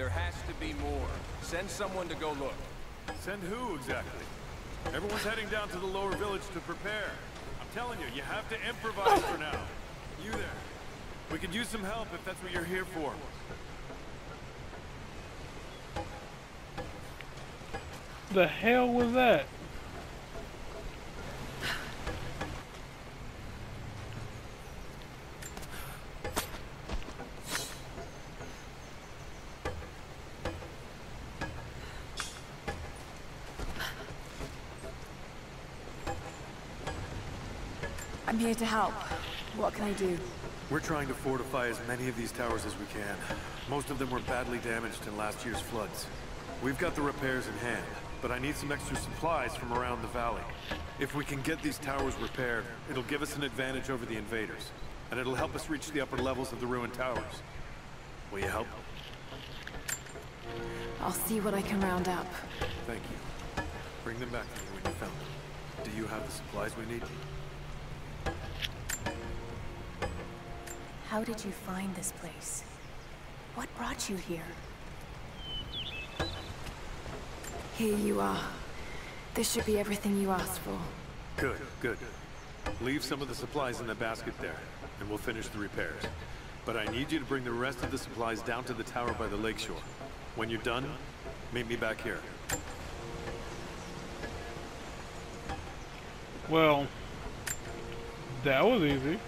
There has to be more. Send someone to go look. Send who, exactly? Everyone's heading down to the lower village to prepare. I'm telling you, you have to improvise for now. You there. We could use some help if that's what you're here for. The hell was that? I'm here to help. What can I do? We're trying to fortify as many of these towers as we can. Most of them were badly damaged in last year's floods. We've got the repairs in hand, but I need some extra supplies from around the valley. If we can get these towers repaired, it'll give us an advantage over the invaders, and it'll help us reach the upper levels of the ruined towers. Will you help? I'll see what I can round up. Thank you. Bring them back to me when you found them. Do you have the supplies we need? How did you find this place? What brought you here? Here you are. This should be everything you asked for. Good, good. Leave some of the supplies in the basket there, and we'll finish the repairs. But I need you to bring the rest of the supplies down to the tower by the lakeshore. When you're done, meet me back here. Well, that was easy.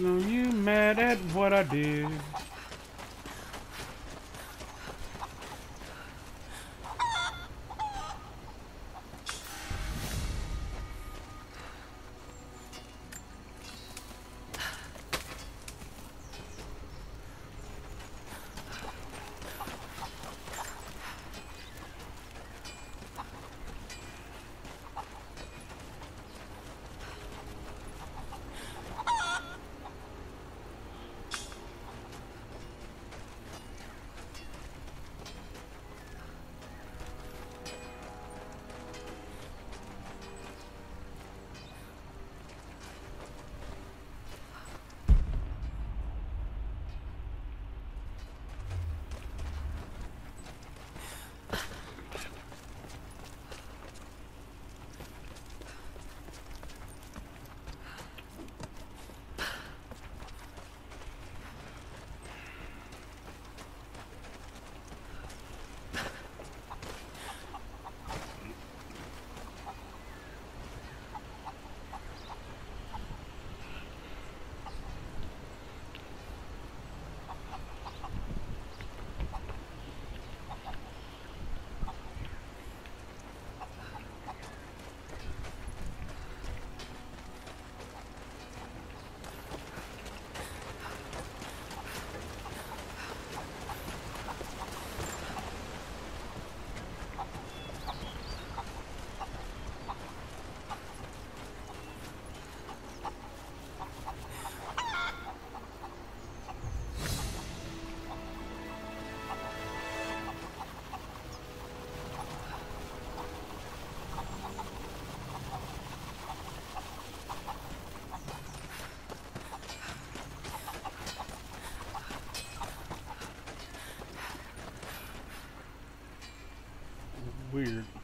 No, you mad at what I did? Weird.